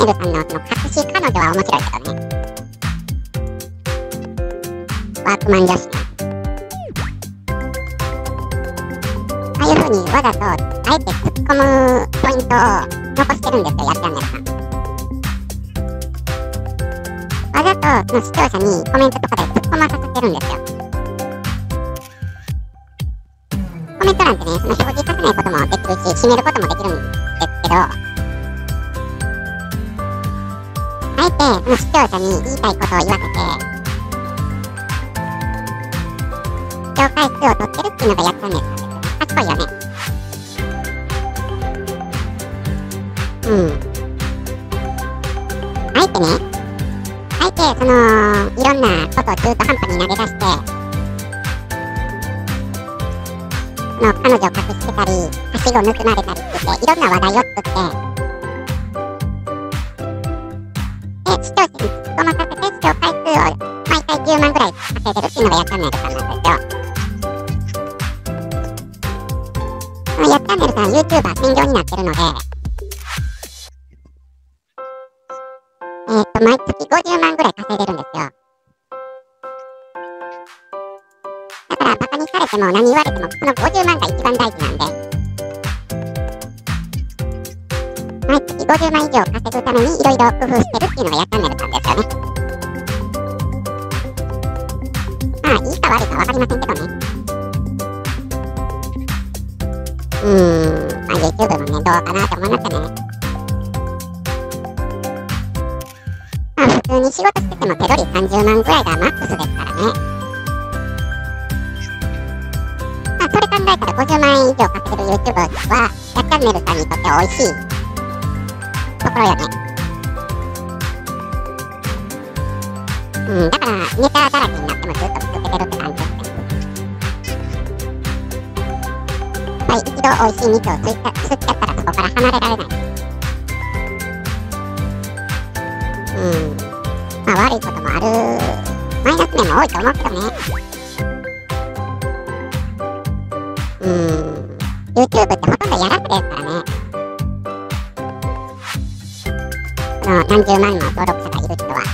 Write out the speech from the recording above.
ネルさんのその隠し彼女は面白いけどね。ワークマン女子ね。ああいう風にわざと、あえて突っ込むポイントを残してるんですよ、やっちゃんねるさん。わざとその視聴者にコメントとかで突っ込まさせてるんですよ。コメント欄ってね、その表示させないこともできるし、閉めることもできるんですけど、あえてその視聴者に言いたいことを言わせて、視聴回数を取ってるっていうのがやったんですよね。賢いいよね。うん。あえてね、あえてその、いろんなことを中途半端に投げ出して、の彼女を隠してたり、はしご盗まれたりって言って、いろんな話題を作って、視聴者に突っ込まさせて、視聴回数を毎回10万ぐらい稼いでるっていうのがやったんねるさんなんですよ。そのやったんねるさん YouTuber 専業になってるので、えーっと、毎月50万ぐらい。稼い。でるんですよ。だから、バカにされても何言われても、その50万が一番大事なんで、毎月50万以上稼ぐためにいろいろ工夫してるっていうのがやったんねるさんですよね。まあ、いいか悪いかわかりませんけどね。うーん、まあ、YouTube もね、どうかなと思いましたね。まあ、普通に仕事してても手取り30万ぐらいがマックスですからね。まあ、それ考えたら50万円以上稼げる YouTube は、やっチャンネルさんにとって美味しいところよね。うん、だから、ネタだらけになってもずっと続けてるって感じですね。やっぱり一度美味しい蜜を吸っちゃ吸っちゃったらそこから離れられない。うん。まあ悪いこともある、マイナス面も多いと思うけどね。うん。YouTube ってほとんどやらずですからね。30万が登録者がいる人は。